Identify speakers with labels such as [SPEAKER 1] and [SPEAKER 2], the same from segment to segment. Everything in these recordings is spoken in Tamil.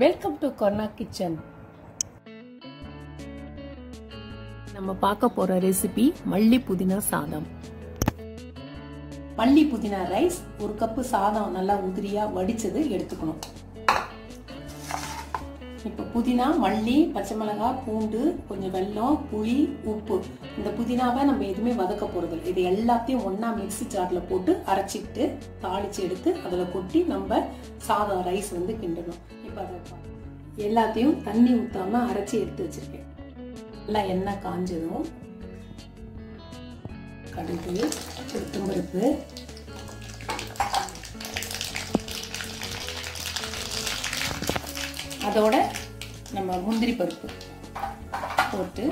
[SPEAKER 1] வெல்கம் டு கொர்னா கிச்சன் நம்ம பார்க்க போற ரெசிபி மல்லி புதினா சாதம். மல்லி புதினா ரைஸ் ஒரு கப்பு சாதம் நல்லா உதிரியா வடிச்சது எடுத்துக்கணும். இப்போ புதினா மல்லி பச்சை மிளகாய் பூண்டு கொஞ்சம் வெல்லம் புளி உப்பு. இந்த புதினாவை நம்ம எதுவுமே வதக்க போறது இல்லை. இது எல்லாத்தையும் ஒன்றா மிக்சி ஜார்ல போட்டு அரைச்சிட்டு தாளிச்சு எடுத்து அதில் கொட்டி நம்ம சாதம் ரைஸ் வந்து கிண்டணும். இப்போ எல்லாத்தையும் தண்ணி ஊத்தாம அரைச்சி எடுத்து வச்சிருக்கேன். நல்லா எண்ணெய் காஞ்சதும் கடுகு உளுத்தம்பருப்பு அதோட நம்ம முந்திரி பருப்பு போட்டு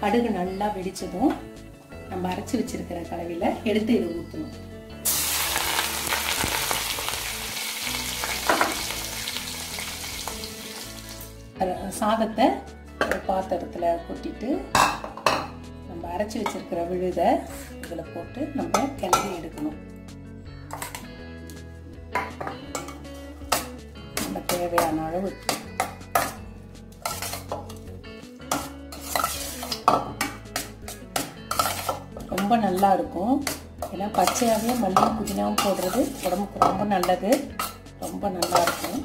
[SPEAKER 1] கடுகு நல்லா வெடிச்சதும் நம்ம அரைச்சி வச்சிருக்கிற கலவையில எடுத்து இதை ஊற்றணும் சாதத்தை ஒரு பாத்திரத்தில் கொட்டிட்டு நம்ம அரைச்சி வச்சிருக்கிற விழுதை இதில் போட்டு நம்ம கிளறி எடுக்கணும். நம்ம தேவையான அளவு. ரொம்ப நல்லா இருக்கும். ஏன்னா பச்சையாகவே மல்லி புதினாவும் போடுறது உடம்புக்கு ரொம்ப நல்லது. ரொம்ப நல்லா இருக்கும்.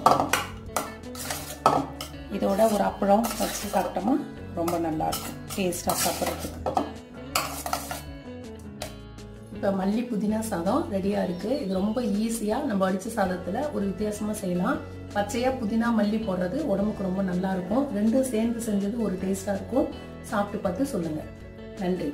[SPEAKER 1] இதோட ஒரு அப்பளம் வச்சு சாப்பிட்டோமா ரொம்ப நல்லா இருக்கும் டேஸ்டாக சாப்பிட்றதுக்கு. இப்போ மல்லி புதினா சாதம் ரெடியாக இருக்குது இது ரொம்ப ஈஸியாக நம்ம அடித்த சாதத்தில் ஒரு வித்தியாசமாக செய்யலாம். பச்சையாக புதினா மல்லி போடுறது உடம்புக்கு ரொம்ப நல்லா இருக்கும் ரெண்டும் சேர்ந்து செஞ்சது ஒரு டேஸ்ட்டாக இருக்கும். சாப்பிட்டு பார்த்து சொல்லுங்கள் நன்றி.